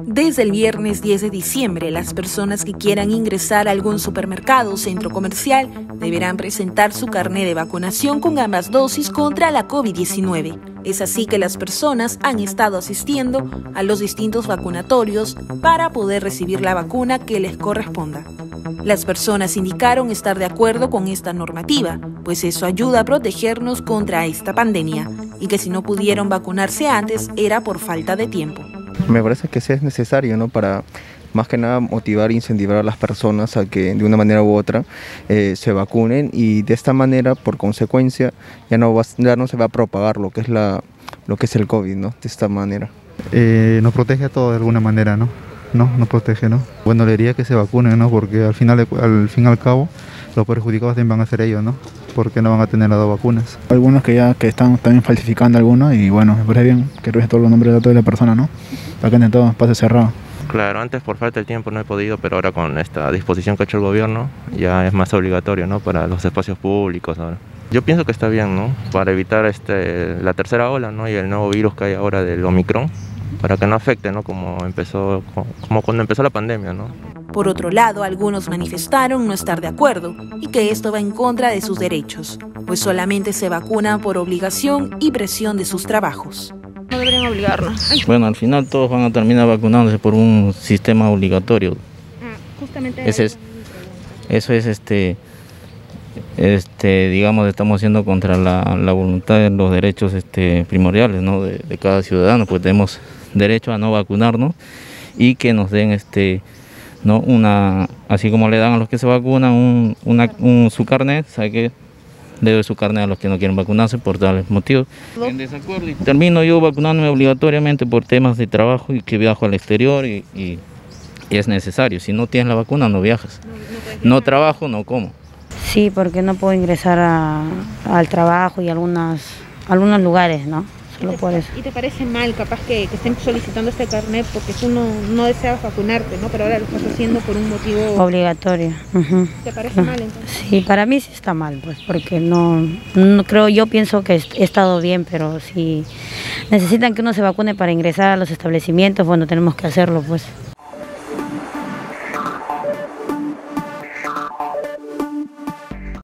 Desde el viernes 10 de diciembre, las personas que quieran ingresar a algún supermercado o centro comercial deberán presentar su carnet de vacunación con ambas dosis contra la COVID-19. Es así que las personas han estado asistiendo a los distintos vacunatorios para poder recibir la vacuna que les corresponda. Las personas indicaron estar de acuerdo con esta normativa, pues eso ayuda a protegernos contra esta pandemia y que si no pudieron vacunarse antes era por falta de tiempo. Me parece que sí es necesario, ¿no? Para más que nada motivar e incentivar a las personas a que de una manera u otra eh, se vacunen y de esta manera, por consecuencia, ya no, va, ya no se va a propagar lo que es, la, lo que es el COVID, ¿no? De esta manera. Eh, nos protege a todos de alguna manera, ¿no? No, nos protege, ¿no? Bueno, le diría que se vacunen, ¿no? Porque al final, al fin y al cabo, los perjudicados también van a ser ellos, ¿no? Porque no van a tener las dos vacunas. Algunos que ya que están también falsificando algunos y bueno, me parece bien que revisen todos los nombres de datos de la persona, ¿no? Para que todo pase cerrado. Claro, antes por falta de tiempo no he podido, pero ahora con esta disposición que ha hecho el gobierno ya es más obligatorio, ¿no? Para los espacios públicos ahora. Yo pienso que está bien, ¿no? Para evitar este, la tercera ola, ¿no? Y el nuevo virus que hay ahora del Omicron, para que no afecte, ¿no? Como empezó, como cuando empezó la pandemia, ¿no? Por otro lado, algunos manifestaron no estar de acuerdo y que esto va en contra de sus derechos, pues solamente se vacunan por obligación y presión de sus trabajos. No deberían obligarnos. Bueno, al final todos van a terminar vacunándose por un sistema obligatorio. Ah, justamente. Ese es, eso es este este, digamos, estamos haciendo contra la, la voluntad de los derechos este, primordiales ¿no? de, de, cada ciudadano, pues tenemos derecho a no vacunarnos y que nos den este, ¿no? una, así como le dan a los que se vacunan un, una, un, su carnet, ¿sabe qué? Debe su carnet a los que no quieren vacunarse por tales motivos. En desacuerdo y termino yo vacunándome obligatoriamente por temas de trabajo y que viajo al exterior y, y, y es necesario. Si no tienes la vacuna no viajas. No, no, no trabajo, no como. Sí, porque no puedo ingresar a, al trabajo y algunas, algunos lugares, ¿no? Solo por eso. ¿Y te parece mal, capaz, que, que, estén solicitando este carnet porque tú no, no deseas vacunarte, ¿no? Pero ahora lo estás haciendo por un motivo... Obligatorio. Uh -huh. ¿Te parece uh -huh. mal, entonces? Sí, para mí sí está mal, pues, porque no, no creo, yo pienso que he estado bien, pero si necesitan que uno se vacune para ingresar a los establecimientos, bueno, tenemos que hacerlo, pues.